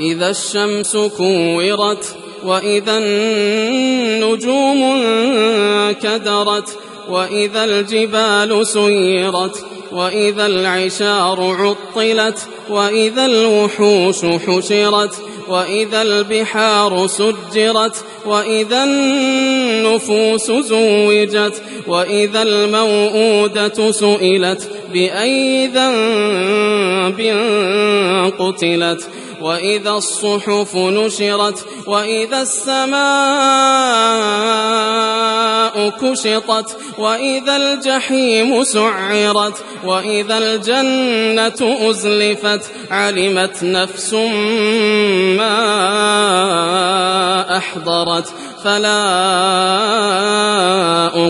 إذا الشمس كورت وإذا النجوم انكدرت وإذا الجبال سيرت وإذا العشار عطلت وإذا الوحوش حشرت وإذا البحار سجرت وإذا النفوس زوجت وإذا الموءودة سئلت بأي ذنب قتلت وإذا الصحف نشرت وإذا السماء كشطت وإذا الجحيم سعرت وإذا الجنة أزلفت علمت نفس ما أحضرت فلا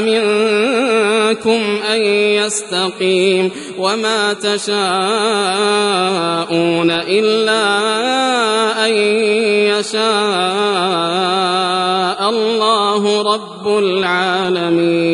منكم أن يستقيم وما تشاءون إلا أن يشاء الله رب العالمين